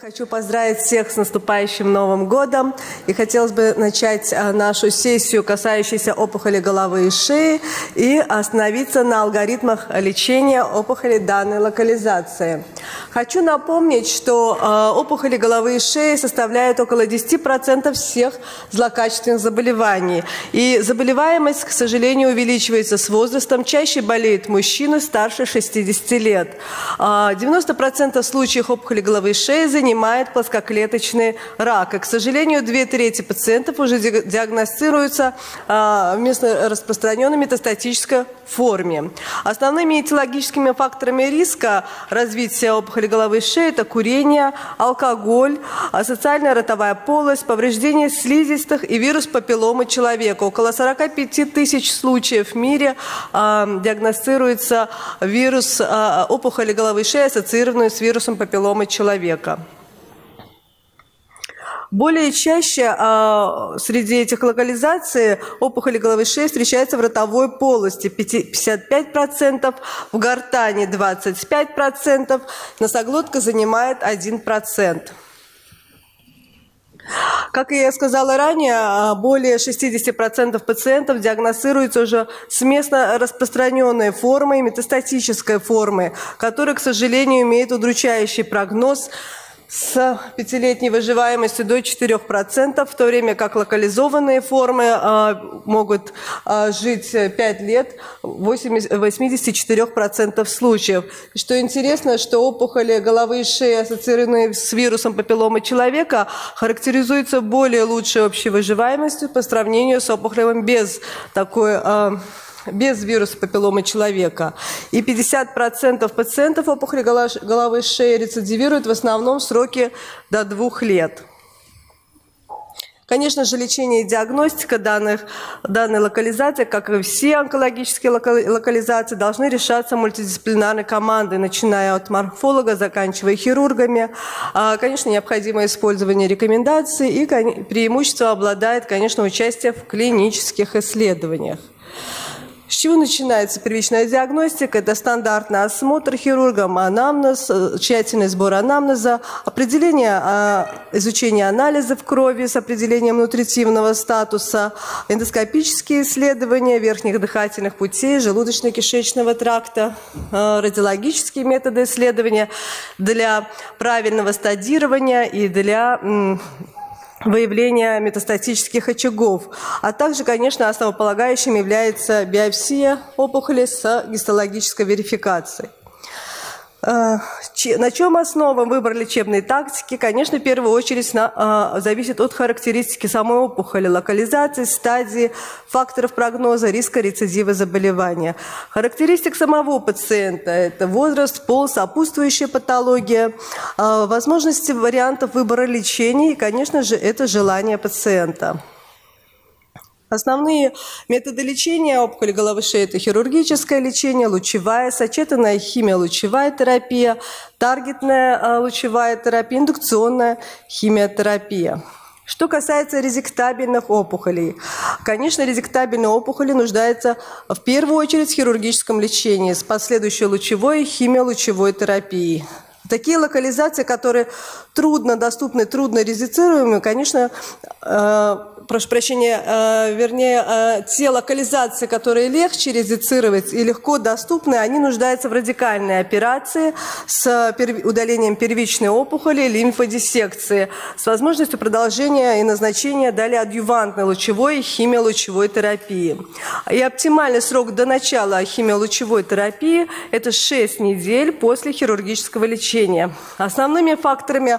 Хочу поздравить всех с наступающим Новым годом. И хотелось бы начать а, нашу сессию, касающуюся опухоли головы и шеи, и остановиться на алгоритмах лечения опухоли данной локализации. Хочу напомнить, что а, опухоли головы и шеи составляют около 10% всех злокачественных заболеваний. И заболеваемость, к сожалению, увеличивается с возрастом. Чаще болеют мужчины старше 60 лет. 90% а, случаев опухоли головы и шеи занимает плоскоклеточный рак. И, к сожалению, две трети пациентов уже диагностируются а, вместо распространенной метастатической форме. Основными этиологическими факторами риска развития опухоли головы и шеи – это курение, алкоголь, а, социальная ротовая полость, повреждение слизистых и вирус папилломы человека. Около 45 тысяч случаев в мире э, диагностируется вирус опухоли головы и шеи, ассоциированную с вирусом папилломы человека. Более чаще э, среди этих локализаций опухоли головы шеи встречается в ротовой полости 55%, в гортани 25%, носоглотка занимает 1%. Как я сказала ранее, а, более 60% пациентов диагностируются уже с местно распространенной формой, метастатической формы, которая, к сожалению, имеет удручающий прогноз – с пятилетней выживаемостью до 4%, в то время как локализованные формы а, могут а, жить 5 лет в 84% случаев. Что интересно, что опухоли головы и шеи, ассоциированные с вирусом папилломы человека, характеризуются более лучшей общей выживаемостью по сравнению с опухолями без такой а, без вируса папилломы человека. И 50% пациентов опухоли головы и шеи рецидивируют в основном в сроке до двух лет. Конечно же, лечение и диагностика данных, данной локализации, как и все онкологические локализации, должны решаться мультидисциплинарной командой, начиная от морфолога, заканчивая хирургами. А, конечно, необходимо использование рекомендаций и преимущество обладает, конечно, участие в клинических исследованиях. С чего начинается первичная диагностика? Это стандартный осмотр хирургом, анамнез, э, тщательный сбор анамнеза, определение а, изучения анализов крови с определением нутритивного статуса, эндоскопические исследования верхних дыхательных путей, желудочно-кишечного тракта, э, радиологические методы исследования для правильного стадирования и для выявления метастатических очагов. А также, конечно, основополагающим является биопсия опухоли с гистологической верификацией. Э, на чем основа выбор лечебной тактики? Конечно, в первую очередь на, э, зависит от характеристики самой опухоли, локализации, стадии, факторов прогноза, риска рецидива заболевания. Характеристик самого пациента – это возраст, пол, сопутствующая патология, э, возможности вариантов выбора лечения и, конечно же, это желание пациента. Основные методы лечения опухоли головы шеи – это хирургическое лечение, лучевая, сочетанная химиолучевая терапия, таргетная а, лучевая терапия, индукционная химиотерапия. Что касается резектабельных опухолей, конечно, резектабельные опухоли нуждаются в первую очередь в хирургическом лечении с последующей лучевой химиолучевой терапией. Такие локализации, которые трудно доступны, трудно резицируемы, конечно, э, прошу прощения, э, вернее, э, те локализации, которые легче резицировать и легко доступны, они нуждаются в радикальной операции с удалением первичной опухоли, лимфодиссекции, с возможностью продолжения и назначения далее адъювантной лучевой и химиолучевой терапии. И оптимальный срок до начала химиолучевой терапии – это 6 недель после хирургического лечения. Основными факторами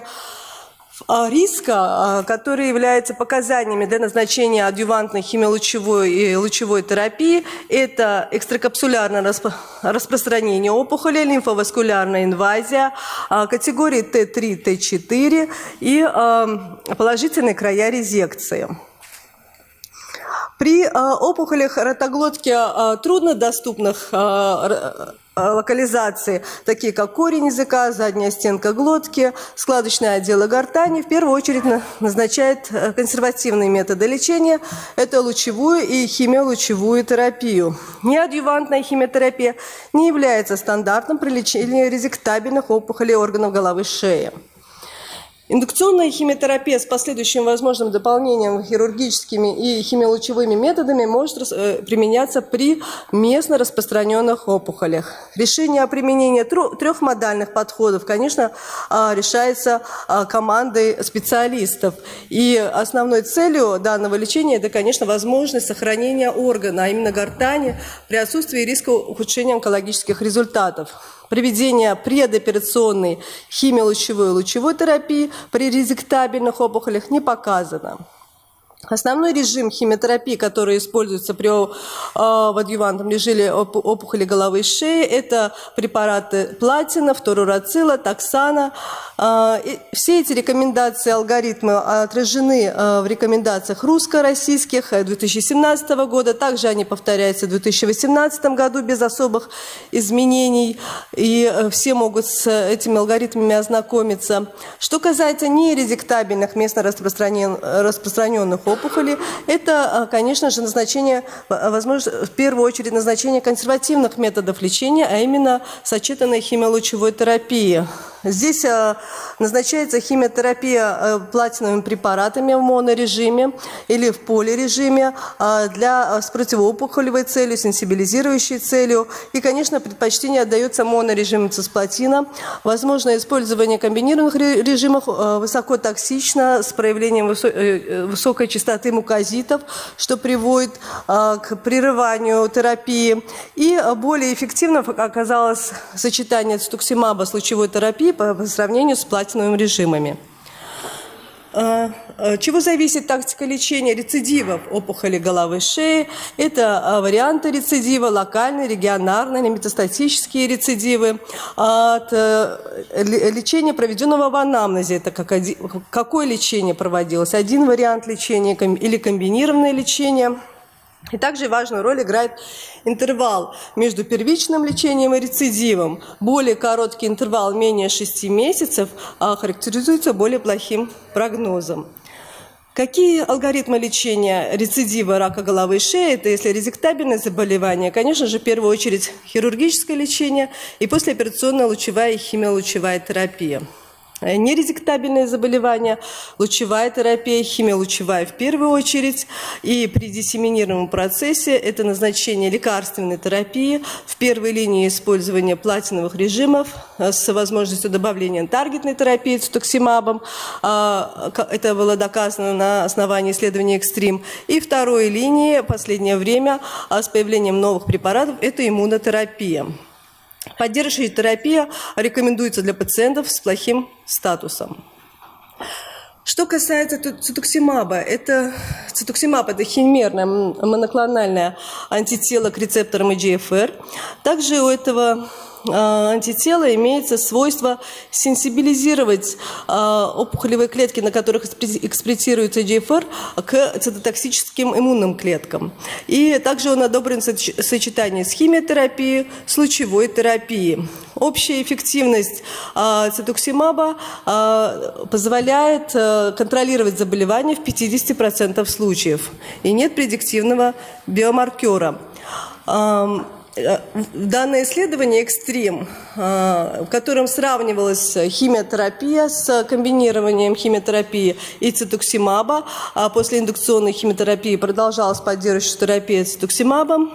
риска, а, которые являются показаниями для назначения адъювантной химиолучевой и лучевой терапии, это экстракапсулярное распространение опухоли, лимфоваскулярная инвазия, а, категории Т3, Т4 и положительные края резекции. При опухолях ротоглотки труднодоступных Э, локализации, такие как корень языка, задняя стенка глотки, складочные отделы гортани, в первую очередь назначает э, консервативные методы лечения. Это лучевую и химиолучевую терапию. Неадъювантная химиотерапия не является стандартом при лечении резектабельных опухолей органов головы шеи. Индукционная химиотерапия с последующим возможным дополнением хирургическими и химиолучевыми методами может э, применяться при местно распространенных опухолях. Решение о применении трех модальных подходов, конечно, а, решается а, командой специалистов. И основной целью данного лечения это, конечно, возможность сохранения органа, а именно гортани, при отсутствии риска ухудшения онкологических результатов проведение предоперационной химиолучевой и лучевой терапии при резектабельных опухолях не показано. Основной режим химиотерапии, который используется при э, в адъювантном режиме опухоли головы и шеи, это препараты платина, фторурацила, токсана. Э, все эти рекомендации, алгоритмы отражены э, в рекомендациях русско-российских 2017 года. Также они повторяются в 2018 году без особых изменений. И все могут с этими алгоритмами ознакомиться. Что касается нерезектабельных местно распространенных опухоли, это, а, конечно же, назначение, возможно, в первую очередь назначение консервативных методов лечения, а именно сочетанной химиолучевой терапии. Здесь а, назначается химиотерапия а, платиновыми препаратами в монорежиме или в полирежиме для, с противоопухолевой целью, сенсибилизирующей целью. И, конечно, предпочтение отдается монорежиму цисплатина. Возможно использование комбинированных режимов высокотоксично с проявлением э, высокой частоты мукозитов, что приводит к прерыванию терапии. И более эффективно оказалось сочетание цитуксимаба с лучевой терапией по сравнению с платиновыми режимами. А, а, чего зависит тактика лечения рецидивов опухоли головы и шеи? Это варианты рецидива, локальные, регионарные, метастатические рецидивы. От э, лечения, проведенного в анамнезе, это как какое лечение проводилось? Один вариант лечения или комбинированное лечение – и также важную роль играет интервал между первичным лечением и рецидивом. Более короткий интервал, менее 6 месяцев, а характеризуется более плохим прогнозом. Какие алгоритмы лечения рецидива рака головы и шеи? Это если резектабельное заболевание, конечно же, в первую очередь хирургическое лечение и послеоперационная лучевая и химиолучевая терапия. Э, нерезектабельные заболевания, лучевая терапия, химиолучевая в первую очередь. И при диссеминированном процессе это назначение лекарственной терапии, в первой линии использования платиновых режимов э, с возможностью добавления таргетной терапии цитоксимабом. А, это было доказано на основании исследования «Экстрим». И второй линии, последнее время, а с появлением новых препаратов, это иммунотерапия. Поддерживающая терапия рекомендуется для пациентов с плохим статусом. Что касается цитоксимаба, это цитоксимаб – это химерное моноклональное антитело к рецепторам EGFR. Также у этого антитела имеется свойство сенсибилизировать а, опухолевые клетки, на которых экспрессируется GFR, к цитотоксическим иммунным клеткам. И также он одобрен в сочетании с химиотерапией, с лучевой терапией. Общая эффективность а, цитоксимаба позволяет контролировать заболевание в 50% случаев. И нет предиктивного биомаркера. Данное исследование «Экстрим», э, в котором сравнивалась химиотерапия с комбинированием химиотерапии и цитоксимаба, а после индукционной химиотерапии продолжалась поддерживающая терапия цитоксимабом,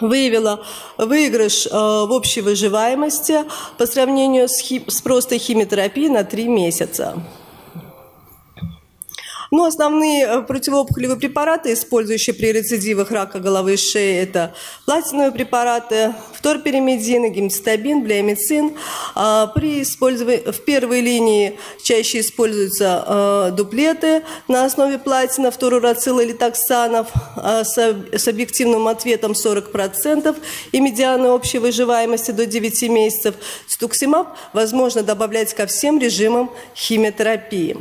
выявила выигрыш э, в общей выживаемости по сравнению с, хи с простой химиотерапией на 3 месяца. Но основные э, противоопухолевые препараты, использующие при рецидивах рака головы и шеи, это платиновые препараты, вторперимедин, гемцитабин, блеомицин. А, при использовании, в первой линии чаще используются э, дуплеты на основе платина, фторурацила или токсанов а, с объективным ответом 40% и медианой общей выживаемости до 9 месяцев. Цетуксимаб возможно добавлять ко всем режимам химиотерапии.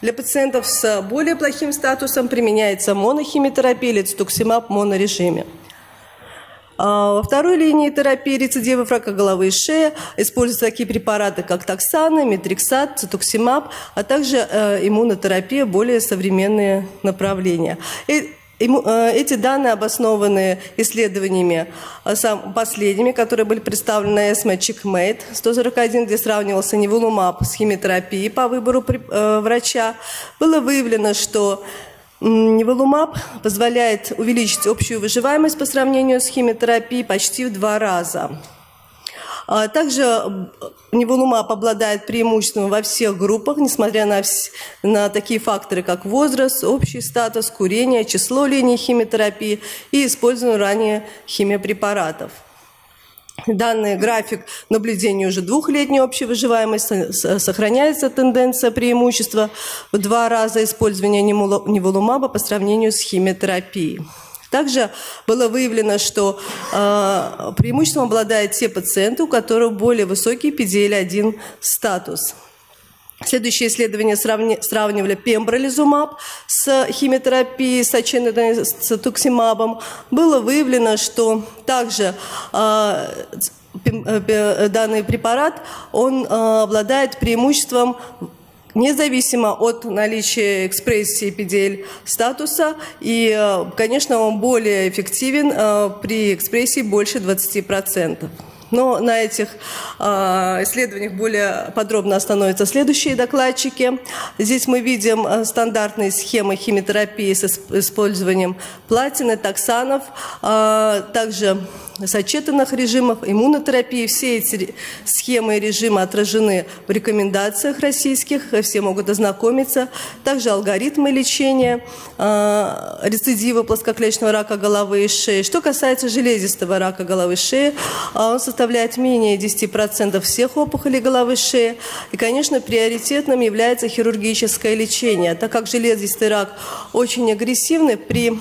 Для пациентов с более плохим статусом применяется монохимиотерапия или цетуксимаб в монорежиме. А, во второй линии терапии рецидивов рака головы и шеи используются такие препараты, как таксаны, метотрексат, цетуксимаб, а также э, иммунотерапия, более современные направления. Эти данные обоснованы исследованиями последними, которые были представлены ESMO CheckMate 141, где сравнивался неволумаб с химиотерапией по выбору врача. Было выявлено, что Неволумаб позволяет увеличить общую выживаемость по сравнению с химиотерапией почти в два раза. А также неволумаб обладает преимуществом во всех группах, несмотря на, на такие факторы, как возраст, общий статус, курение, число линий химиотерапии и использование ранее химиопрепаратов. Данный график наблюдения уже двухлетней общей выживаемости, сохраняется тенденция преимущества в два раза использования неволумаба по сравнению с химиотерапией. Также было выявлено, что э, преимуществом обладают те пациенты, у которых более высокий PDL-1 статус. Следующее исследование сравнивали пембролизумаб с химиотерапией, с ацинатуксимабом. Было выявлено, что также а, э, данный препарат он а, обладает преимуществом независимо от наличия экспрессии PDL статуса. И, э, конечно, он более эффективен э, при экспрессии больше 20%. Но на этих а, исследованиях более подробно остановятся следующие докладчики. Здесь мы видим а, стандартные схемы химиотерапии с использованием платины, токсанов, а, также сочетанных режимов, иммунотерапии. Все эти схемы и режимы отражены в рекомендациях российских, все могут ознакомиться. Также алгоритмы лечения э, рецидива плоскоклеточного рака головы и шеи. Что касается железистого рака головы и шеи, он составляет менее 10% всех опухолей головы и шеи. И, конечно, приоритетным является хирургическое лечение, так как железистый рак очень агрессивный при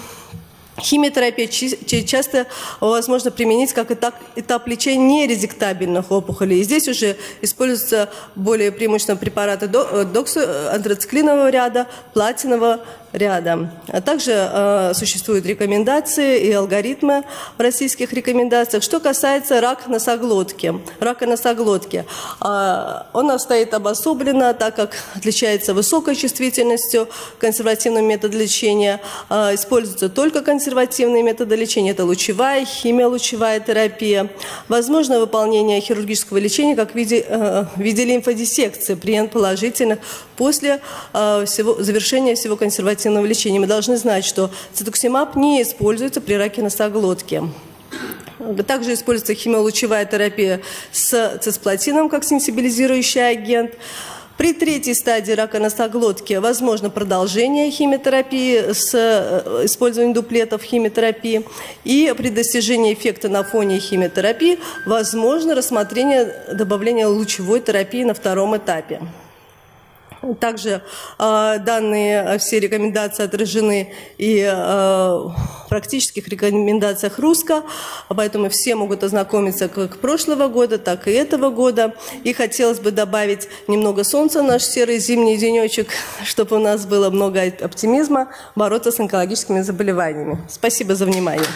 Химиотерапия часто возможно применить как этап, этап лечения нерезектабельных опухолей. И здесь уже используются более преимущественно препараты доксу, антрациклинового ряда, платинового ряда. А также э, существуют рекомендации и алгоритмы в российских рекомендациях. Что касается рака носоглотки. Рака носоглотки. Э, он стоит обособленно, так как отличается высокой чувствительностью консервативного метода лечения. Э, используются только консервативные методы лечения. Это лучевая, химиолучевая терапия. Возможно выполнение хирургического лечения как в виде, э, в виде лимфодиссекции при положительных после э, всего, завершения всего консервативного оперативного лечения, мы должны знать, что цитоксимаб не используется при раке носоглотки. Также используется химиолучевая терапия с цисплатином как сенсибилизирующий агент. При третьей стадии рака носоглотки возможно продолжение химиотерапии с э, использованием дуплетов химиотерапии. И при достижении эффекта на фоне химиотерапии возможно рассмотрение добавления лучевой терапии на втором этапе. Также э, данные все рекомендации отражены и э, в практических рекомендациях РУСКО, поэтому все могут ознакомиться как прошлого года, так и этого года. И хотелось бы добавить немного солнца в наш серый зимний денечек, чтобы у нас было много оптимизма бороться с онкологическими заболеваниями. Спасибо за внимание.